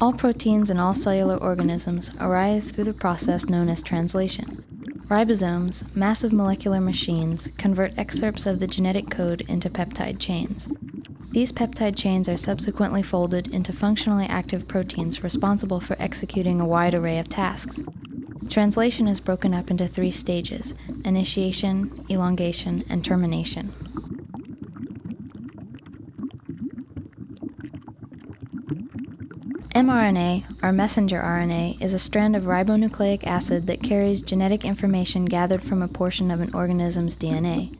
All proteins in all cellular organisms arise through the process known as translation. Ribosomes, massive molecular machines, convert excerpts of the genetic code into peptide chains. These peptide chains are subsequently folded into functionally active proteins responsible for executing a wide array of tasks. Translation is broken up into three stages initiation, elongation, and termination. mRNA, or messenger RNA, is a strand of ribonucleic acid that carries genetic information gathered from a portion of an organism's DNA.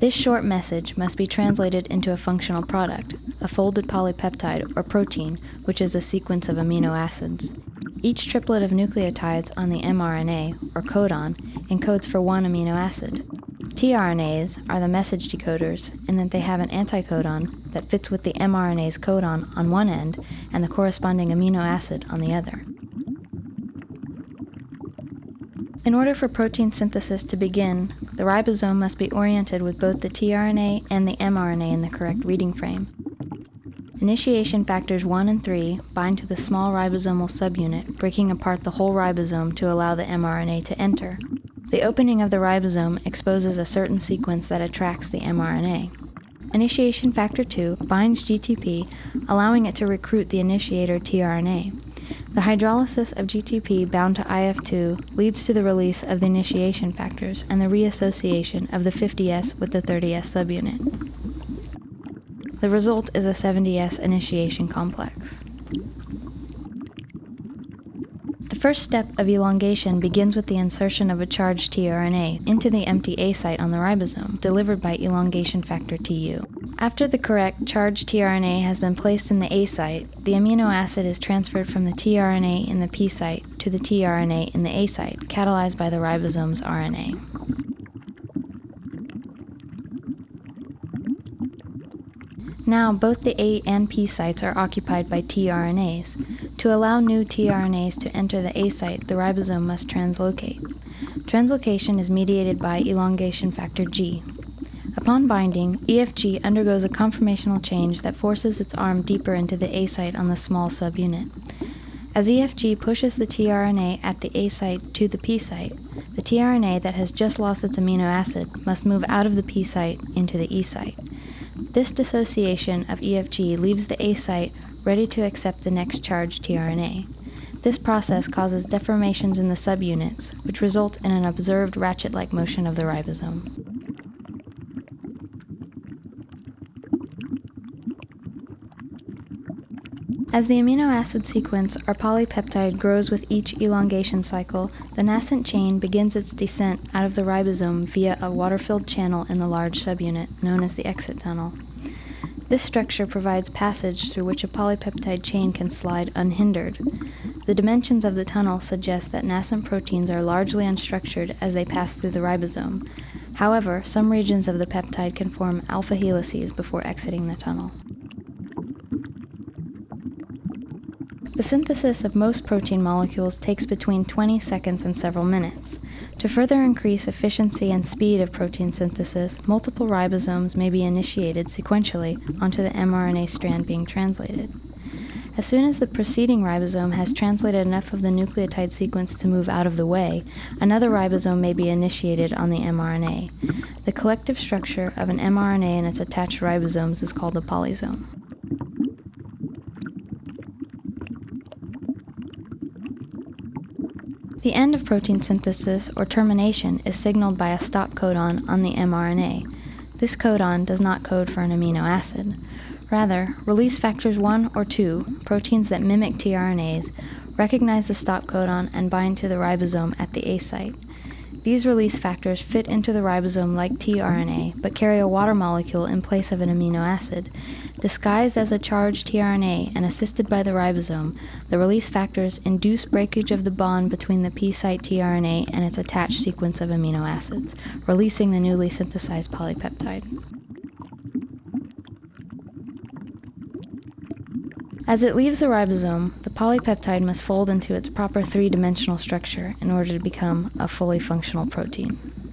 This short message must be translated into a functional product, a folded polypeptide or protein, which is a sequence of amino acids. Each triplet of nucleotides on the mRNA, or codon, encodes for one amino acid. tRNAs are the message decoders in that they have an anticodon that fits with the mRNA's codon on one end and the corresponding amino acid on the other. In order for protein synthesis to begin, the ribosome must be oriented with both the tRNA and the mRNA in the correct reading frame. Initiation factors 1 and 3 bind to the small ribosomal subunit, breaking apart the whole ribosome to allow the mRNA to enter. The opening of the ribosome exposes a certain sequence that attracts the mRNA. Initiation factor 2 binds GTP, allowing it to recruit the initiator tRNA. The hydrolysis of GTP bound to IF2 leads to the release of the initiation factors and the reassociation of the 50S with the 30S subunit. The result is a 70S initiation complex. The first step of elongation begins with the insertion of a charged tRNA into the empty A site on the ribosome, delivered by elongation factor TU. After the correct charged tRNA has been placed in the A site, the amino acid is transferred from the tRNA in the P site to the tRNA in the A site, catalyzed by the ribosome's RNA. Now, both the A and P sites are occupied by tRNAs. To allow new tRNAs to enter the A site, the ribosome must translocate. Translocation is mediated by elongation factor G. Upon binding, EFG undergoes a conformational change that forces its arm deeper into the A site on the small subunit. As EFG pushes the tRNA at the A site to the P site, the tRNA that has just lost its amino acid must move out of the P site into the E site. This dissociation of EFG leaves the A site ready to accept the next charged tRNA. This process causes deformations in the subunits, which result in an observed ratchet like motion of the ribosome. As the amino acid sequence or polypeptide grows with each elongation cycle, the nascent chain begins its descent out of the ribosome via a water filled channel in the large subunit, known as the exit tunnel. This structure provides passage through which a polypeptide chain can slide unhindered. The dimensions of the tunnel suggest that nascent proteins are largely unstructured as they pass through the ribosome. However, some regions of the peptide can form alpha helices before exiting the tunnel. The synthesis of most protein molecules takes between 20 seconds and several minutes. To further increase efficiency and speed of protein synthesis, multiple ribosomes may be initiated sequentially onto the mRNA strand being translated. As soon as the preceding ribosome has translated enough of the nucleotide sequence to move out of the way, another ribosome may be initiated on the mRNA. The collective structure of an mRNA and its attached ribosomes is called a polysome. The end of protein synthesis, or termination, is signaled by a stop codon on the mRNA. This codon does not code for an amino acid. Rather, release factors 1 or 2, proteins that mimic tRNAs, recognize the stop codon and bind to the ribosome at the A site. These release factors fit into the ribosome like tRNA, but carry a water molecule in place of an amino acid. Disguised as a charged tRNA and assisted by the ribosome, the release factors induce breakage of the bond between the P site tRNA and its attached sequence of amino acids, releasing the newly synthesized polypeptide. As it leaves the ribosome, polypeptide must fold into its proper three dimensional structure in order to become a fully functional protein.